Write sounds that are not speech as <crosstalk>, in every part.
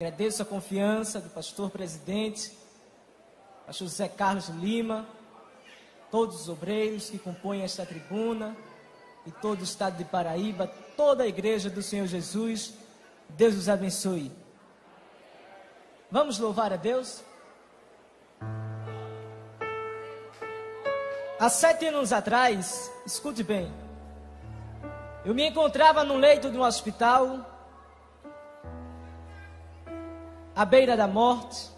Agradeço a confiança do pastor presidente, pastor José Carlos Lima, todos os obreiros que compõem esta tribuna e todo o estado de Paraíba, toda a igreja do Senhor Jesus. Deus os abençoe. Vamos louvar a Deus? Há sete anos atrás, escute bem, eu me encontrava no leito de um hospital à beira da morte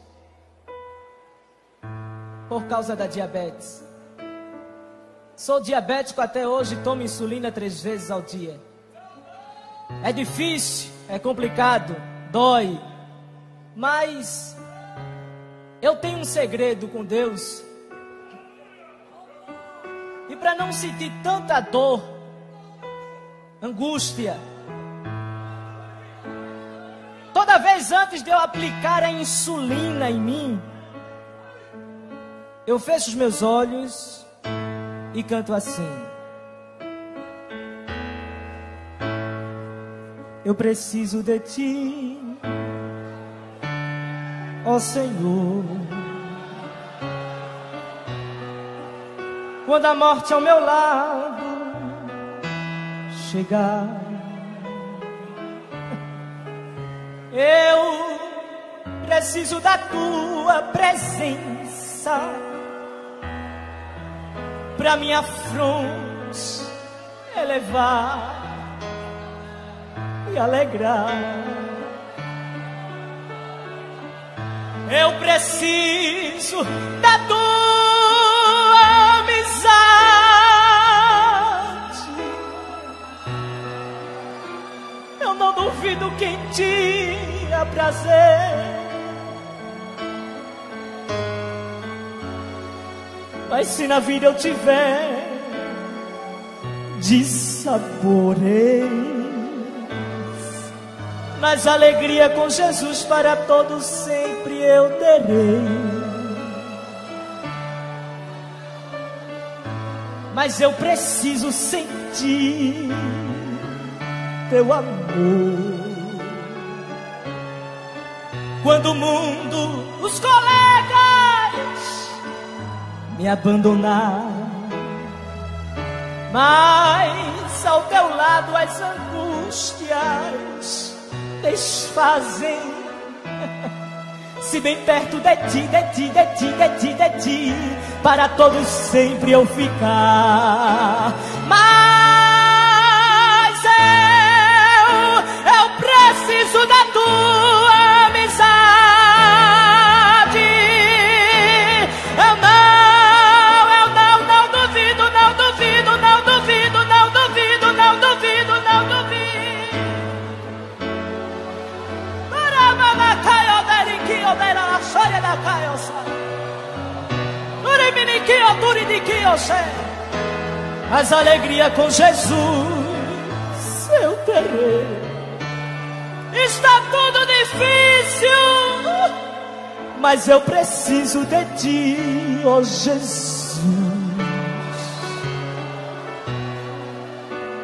por causa da diabetes. Sou diabético até hoje, tomo insulina três vezes ao dia. É difícil, é complicado, dói, mas eu tenho um segredo com Deus. E para não sentir tanta dor, angústia, Toda vez antes de eu aplicar a insulina em mim, eu fecho os meus olhos e canto assim. Eu preciso de ti, ó Senhor. Quando a morte ao meu lado chegar, Eu preciso da tua presença para minha fronte elevar e alegrar. Eu preciso da tua Eu não duvido quem te prazer. Mas se na vida eu tiver de mas alegria com Jesus para todos sempre eu terei. Mas eu preciso sentir teu amor quando o mundo, os colegas me abandonar. Mas ao teu lado as angústias desfazem. <laughs> Se bem perto de ti, de ti, de ti, de ti, de ti, para todos sempre eu ficar. Mas Mas alegria com Jesus eu terei. Está tudo difícil, mas eu preciso de ti, oh Jesus.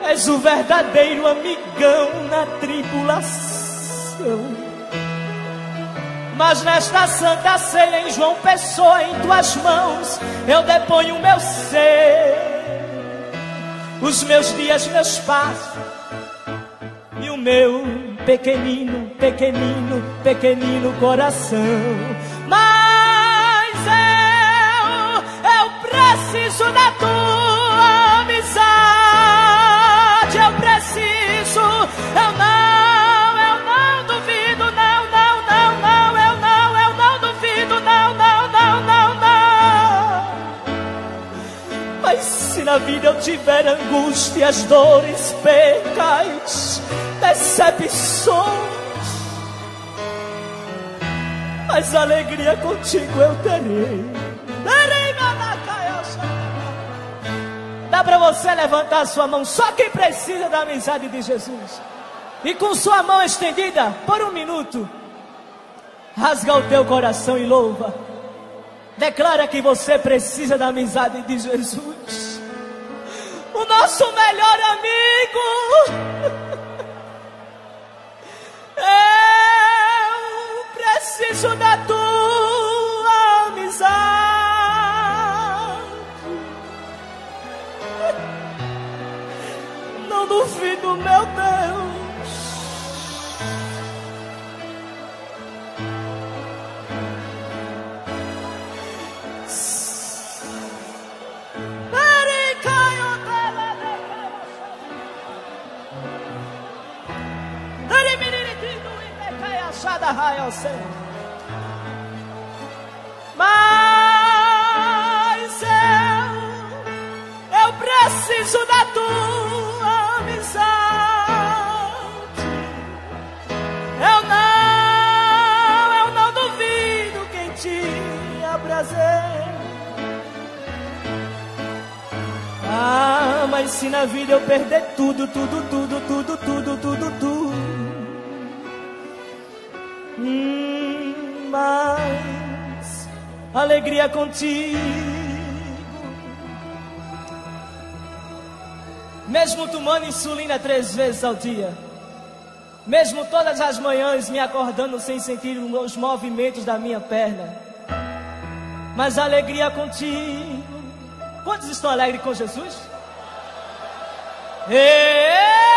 És o verdadeiro amigão na tribulação. Mas nesta santa ceia em João Pessoa, em tuas mãos, eu deponho o meu ser, os meus dias, meus passos, e o meu pequenino, pequenino, pequenino coração. Mas na vida eu tiver angústias, dores, pecais, decepções, mas alegria contigo eu terei. Dá para você levantar sua mão, só quem precisa da amizade de Jesus. E com sua mão estendida, por um minuto, rasga o teu coração e louva. Declara que você precisa da amizade de Jesus nosso melhor amigo. <laughs> Eu preciso da tua amizade. <laughs> Não duvido, meu Deus. Mas eu, eu preciso da tua amizade. Eu não, eu não duvido quem tinha prazer. Ah, mas se na vida eu perder tudo, tudo, tudo, tudo, tudo, tudo, tudo. Mas alegria contigo. Mesmo tomando insulina três vezes ao dia, mesmo todas as manhãs me acordando sem sentir os movimentos da minha perna, mas alegria contigo. Quantos estão alegres com Jesus? Ei!